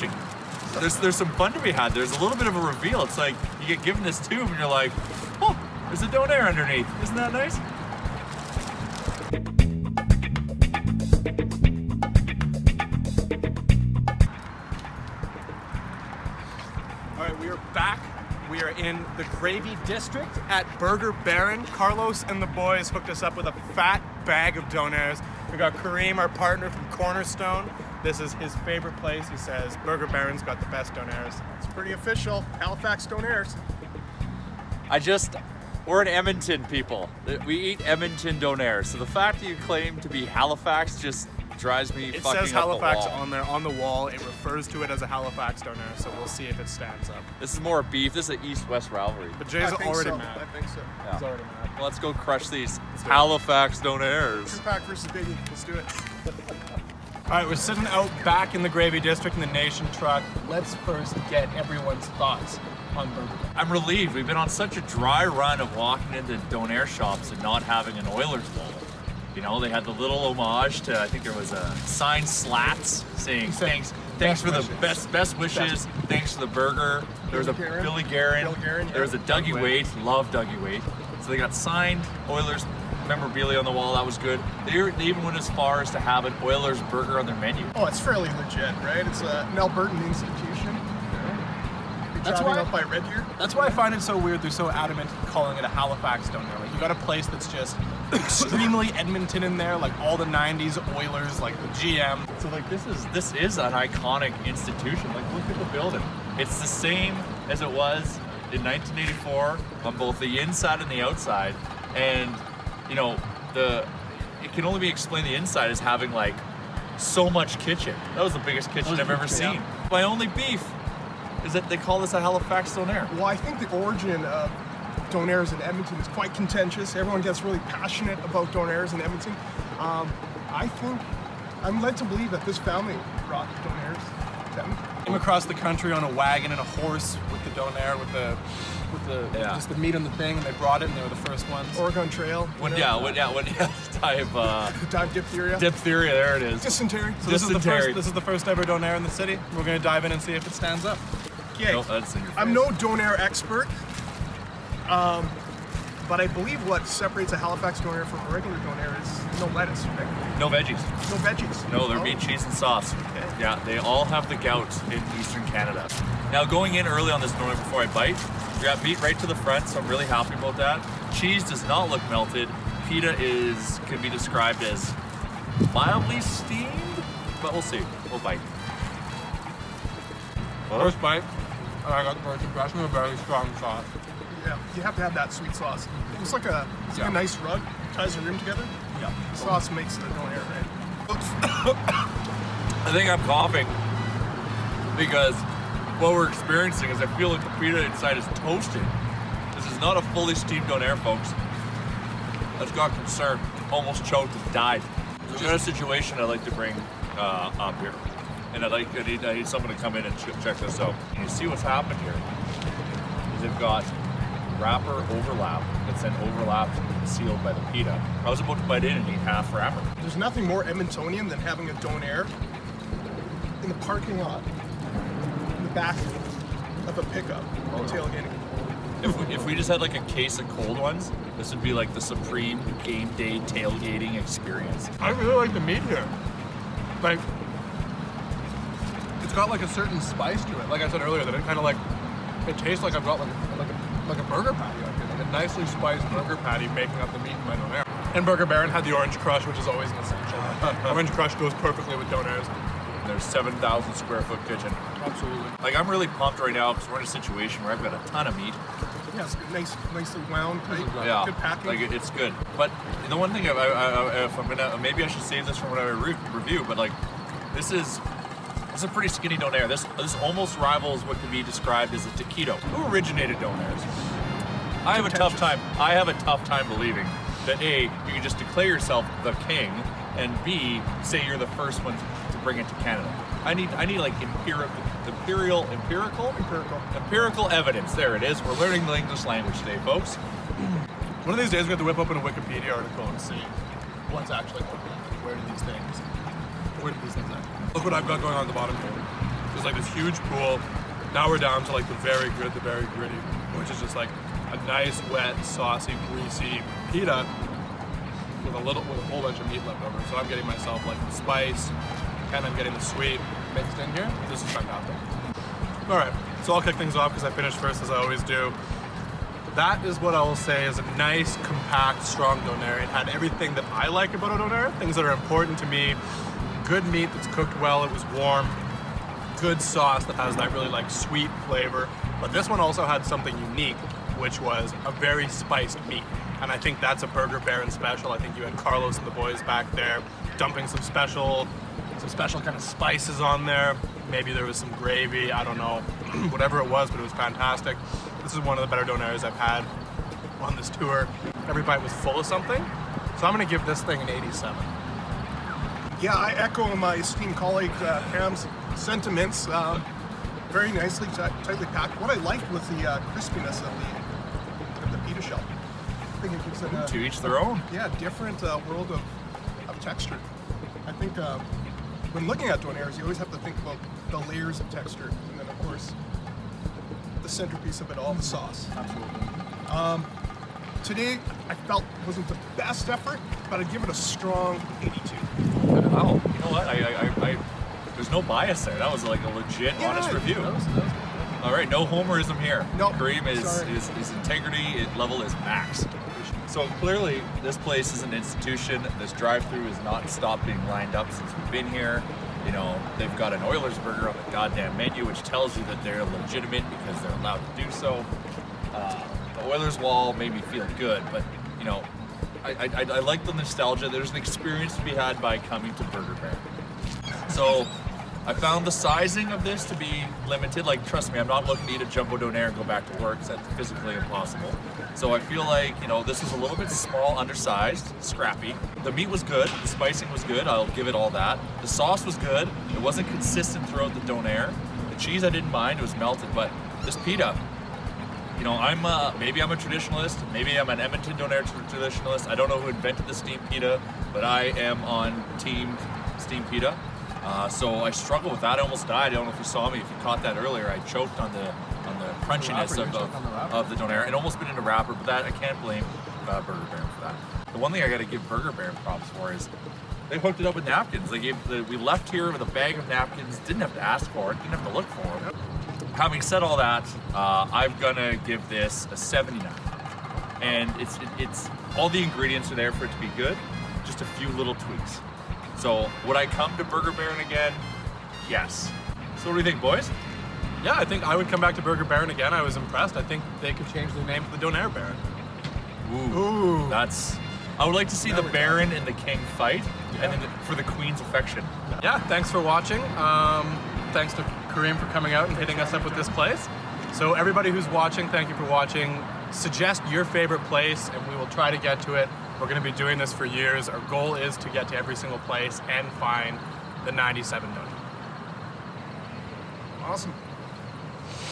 There's there's some fun to be had. There's a little bit of a reveal. It's like you get given this tube and you're like, oh, there's a donair underneath. Isn't that nice? All right, we are back. We are in the Gravy District at Burger Baron. Carlos and the boys hooked us up with a fat bag of donairs. We got Karim, our partner from Cornerstone. This is his favorite place. He says Burger Baron's got the best donairs. It's pretty official. Halifax Donairs. I just, we're in Edmonton, people. We eat Edmonton donair. So the fact that you claim to be Halifax just drives me It fucking says up Halifax the on there on the wall. It refers to it as a Halifax donair, so we'll see if it stands up. This is more beef. This is an East-West rivalry. But Jay's already so. mad. I think so. He's already mad. Let's go crush these do it. Halifax donairs. Two pack versus Biggie. Let's do it. All right, we're sitting out back in the Gravy District in the Nation truck. Let's first get everyone's thoughts on Burger Baron. I'm relieved. We've been on such a dry run of walking into donair shops and not having an Oilers bowl. You know, they had the little homage to, I think there was a signed slats saying thanks, thanks "Best for the best best wishes, thanks for the burger. There was a Billy Guerin. Billy Guerin. Bill Guerin, There was a. Dougie Doug Weight. Love Dougie Weight. So they got signed Oilers memorabilia on the wall. That was good. They, they even went as far as to have an Oilers burger on their menu. Oh, it's fairly legit, right? It's a, an Albertan institution. That's why- up by Red Deer. That's why I find it so weird they're so adamant calling it a Halifax donair. Like you got a place that's just extremely Edmonton in there, like all the 90s Oilers, like the GM. So like this is this is an iconic institution. Like look at the building. It's the same as it was in 1984 on both the inside and the outside. And you know the it can only be explained the inside as having like so much kitchen. That was the biggest kitchen I've ever yeah. seen. My only beef is that they call this a Halifax donair. Well, I think the origin of donairs in Edmonton is quite contentious. Everyone gets really passionate about donairs in Edmonton. Um, I think I'm led to believe that this family brought donairs to Edmonton. Came across the country on a wagon and a horse with the donair, with the with the Yeah. just the meat on the thing, and they brought it, and they were the first ones. Oregon Trail. When you yeah, know, when yeah, when yeah, type uh, dive diphtheria. diphtheria. There it is. Dysentery. So this is the dysentery. first. This is the first ever donair in the city. We're gonna dive in and see if it stands up. Okay. No, that's in your I'm no donair expert, um, but I believe what separates a Halifax donair from a regular donair is no lettuce, right? no veggies. No veggies. No, they're Oh. meat, cheese, and sauce. Okay. Yeah, they all have the gout in Eastern Canada. Now, going in early on this doner before I bite, we got meat right to the front, so I'm really happy about that. Cheese does not look melted. Pita is can be described as mildly steamed, but we'll see. We'll bite. First bite, and I got the first impression of a very strong sauce. Yeah, you have to have that sweet sauce. It's like a, it's like Yeah. a nice rug, ties the room together. Yeah. Sauce makes the air right? I think I'm coughing because what we're experiencing is I feel like the pita inside is toasted. This is not a fully steamed donair, folks. That's got concern. Almost choked and died. We've got a situation I'd like to bring uh, up here. And I'd like, I need, I need someone to come in and ch- check this out. And you see what's happened here is they've got wrapper overlap that's then overlapped and sealed by the pita. I was about to bite in and eat half wrapper. There's nothing more Edmontonian than having a donair in the parking lot, in the back of a pickup, oh, tailgating. If we, if we just had like a case of cold ones, this would be like the supreme game day tailgating experience. I really like the meat here. Like, it's got like a certain spice to it. Like I said earlier, that it kind of like, it tastes like I've got like like a, like a burger patty. Like a, a nicely spiced burger patty making up the meat in my donair. And Burger Baron had the orange crush, which is always an essential. orange crush goes perfectly with donairs. Their 7,000 square foot kitchen. Absolutely. Like I'm really pumped right now because we're in a situation where I've got a ton of meat. Yeah, it's nice, nicely wound, tight, Yeah, good packing. like it's good. But the one thing, I, I, I, if I'm gonna, maybe I should save this for when I re- review. But like, this is this is a pretty skinny donair. This this almost rivals what could be described as a taquito. Who originated donairs? I have a tough time. I have a tough time believing that a you can just declare yourself the king, and b say you're the first one to bring it to Canada. I need I need like empirical, imperial, empirical, Empirical. empirical evidence. There it is. We're learning the English language today, folks. One of these days, we have to whip open a Wikipedia article and see what's actually going on. Where do these things, where do these things at? Look what I've got going on at the bottom here. There's like this huge pool. Now we're down to like the very good, the very gritty, which is just like a nice, wet, saucy, greasy pita with a little, with a whole bunch of meat left over. So I'm getting myself like the spice, and I'm getting the sweet mixed in here. This is fantastic. All right, so I'll kick things off because I finished first as I always do. That is what I will say is a nice, compact, strong doner. It had everything that I like about a doner, things that are important to me. Good meat that's cooked well, it was warm. Good sauce that has that really like sweet flavor. But this one also had something unique, which was a very spiced meat. And I think that's a Burger Baron special. I think you had Carlos and the boys back there dumping some special, some special kind of spices on there. Maybe there was some gravy, I don't know, whatever it was, but it was fantastic. This is one of the better doners I've had on this tour. Every bite was full of something. So I'm gonna give this thing an 87. Yeah, I echo my esteemed colleague uh, Pam's sentiments. Uh, very nicely, tightly packed. What I liked was the uh, crispiness of the of the pita shell. I think it gives it a, To each their own. yeah, different uh, world of, of texture. I think uh, when looking at donairs, you always have to think about the layers of texture, and then of course the centerpiece of it all, the sauce. Absolutely. Today, I felt wasn't the best effort, but I'd give it a strong 82. Wow. You know what? I, I, I, I there's no bias there. That was like a legit, Yeah, honest review. That was, that was All right, no homerism here. No, Karim is, sorry. is his integrity level is max. So clearly, this place is an institution. This drive-through has not stopped being lined up since we've been here. You know, they've got an Oilers burger on the goddamn menu, which tells you that they're legitimate because they're allowed to do so. Uh, the Oilers wall made me feel good, but you know, I, I, I like the nostalgia. There's an experience to be had by coming to Burger Baron. So I found the sizing of this to be limited. Like, trust me, I'm not looking to eat a jumbo donair and go back to work. That's physically impossible. So I feel like, you know, this was a little bit small, undersized, scrappy. The meat was good. The spicing was good. I'll give it all that. The sauce was good. It wasn't consistent throughout the donair. The cheese I didn't mind. It was melted. But this pita, you know, I'm uh, maybe I'm a traditionalist, maybe I'm an Edmonton Donair traditionalist. I don't know who invented the steamed pita, but I am on team steamed pita. Uh, so I struggle with that. I almost died. I don't know if you saw me. If you caught that earlier, I choked on the on the crunchiness you of, on the of, the Donair. It almost been in a wrapper, but that I can't blame uh, Burger Baron for that. The one thing I got to give Burger Baron props for is they hooked it up with napkins. They gave the, we left here with a bag of napkins. Didn't have to ask for it. Didn't have to look for them. Having said all that, uh, I'm gonna give this a 79. And it's it, it's all the ingredients are there for it to be good, just a few little tweaks. So would I come to Burger Baron again? Yes. So what do you think, boys? Yeah, I think I would come back to Burger Baron again. I was impressed. I think they could change the name to the Donair Baron. Ooh, Ooh. that's. I would like to see Now the Baron and the King fight, Yeah. and then the, for the Queen's affection. Yeah, thanks for watching. Um, thanks to Karim for coming out and hitting us up with this place. So everybody who's watching, thank you for watching. Suggest your favorite place, and we will try to get to it. We're going to be doing this for years. Our goal is to get to every single place and find the 97 donut. Awesome.